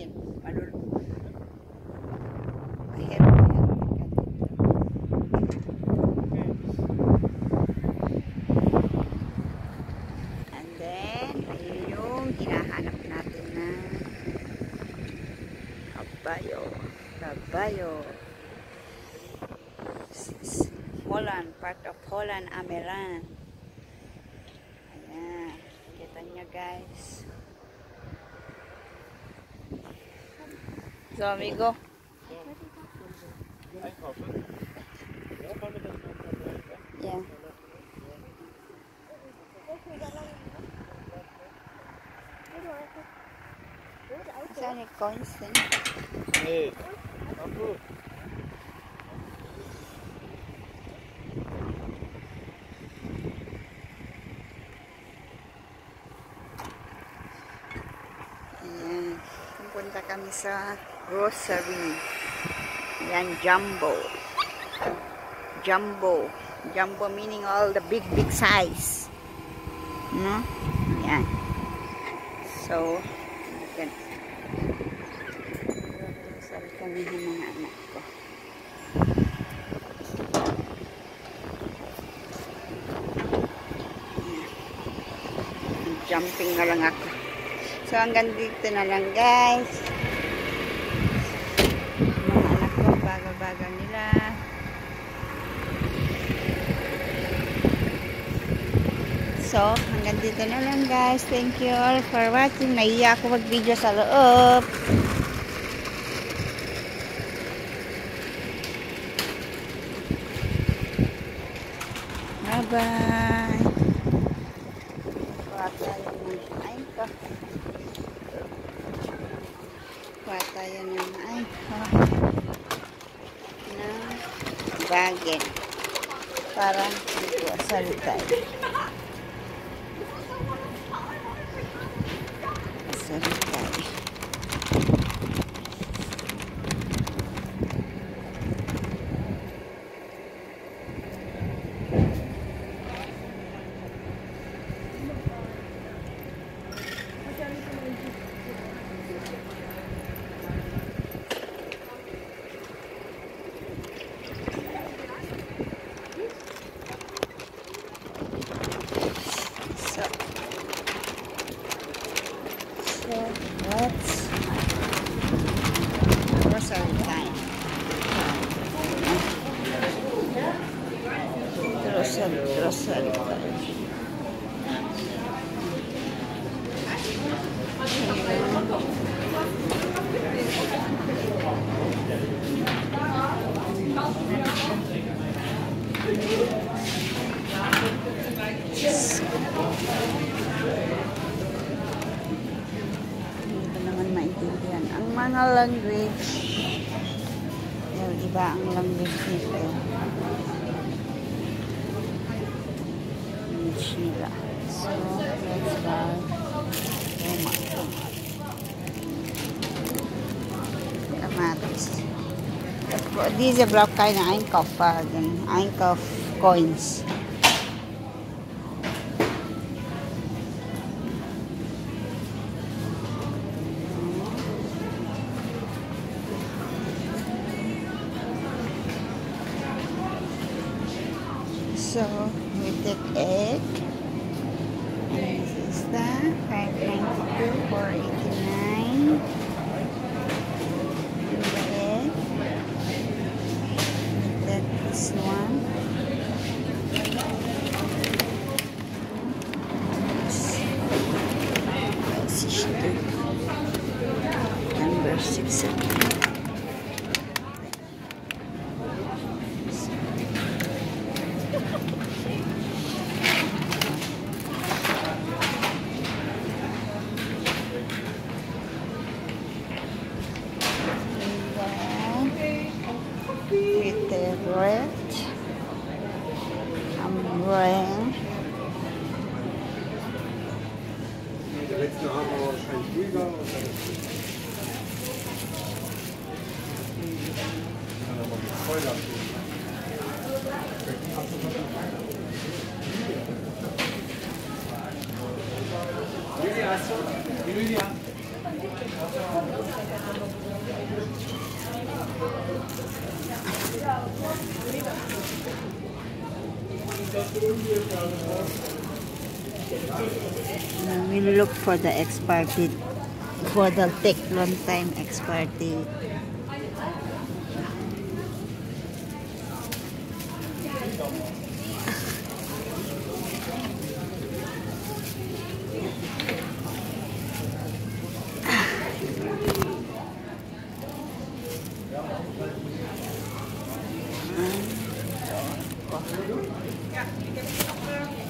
Hangin. Malul. Ayan, ayan. And then, ayun yung hinahanap natin na kabayo. Kabayo. Holland, part of Holland, Ameran. Ayan. Kita niya guys. So, amigo. Yeah. Ya, Ayan, pupunta kami sa grocery. Ayan, jumbo. Jumbo. Jumbo meaning all the big, big size. No? Ayan. So, ayan. Grocery kami ng mga anak ko. Jumping na lang ako. So, hanggang dito na lang, guys. Mga anak ko, bago-bago nila. So, hanggang dito na lang, guys. Thank you all for watching. Nahiya ako mag-video sa loob. Bye-bye. Kuha tayo ng ay ko. Kuha tayo ng ay ko. Na bagay. Para magkuasal tayo. Asal tayo. So, so let's grocery time. Grocery, grocery time. Hindi ko naman maintindihan. Ang mga language, yung iba ang language nito. Language nila. So, let's buy tomato. Kamatis. Diese braucht keine Einkaufwagen, Einkaufcoins. So, we take egg. This is the 592 for 89. letzten haben wir wahrscheinlich Jäger und dann kann aber mit Spoiler tun. Julia, hast du? Julia. Das We'll look for the expired date. For the take long time expired date. Bread. Wait,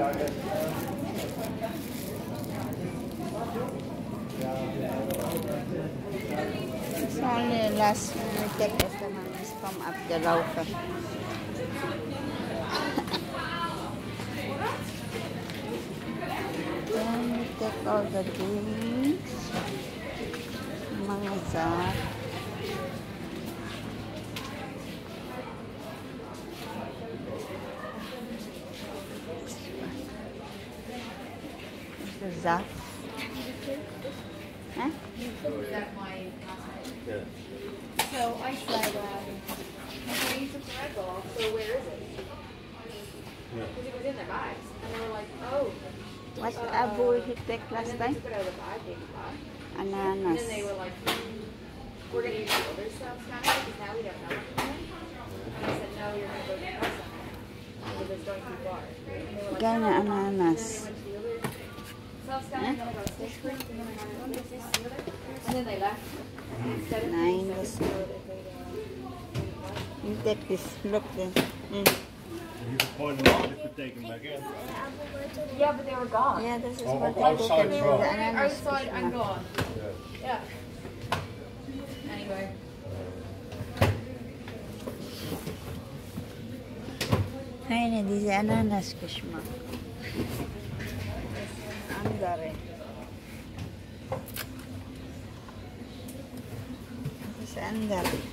It's only last minute as the man is come up the router. Then we take all the drinks. Mga zap. The zap. Huh? Yeah. So I said, um, okay, you took the Red Bull, so where is it? Yeah. Because it was in their bags. And they were like, oh. What uh, apple he take last then time? they took it out of the bag, they forgot. And Ananas. then they were like, we're going to use the older stuff kind of because now we don't know anything. And I said, no, you're going to go to the press center because And then they left. Nine You take this. Look then. Mm. You can point them out if you take them back in. Yeah, but they were gone. Yeah, this is Oh, what they for well. Outside and gone. Yeah. Yeah. Anyway. This is ananas Krishma. Andare. This And then.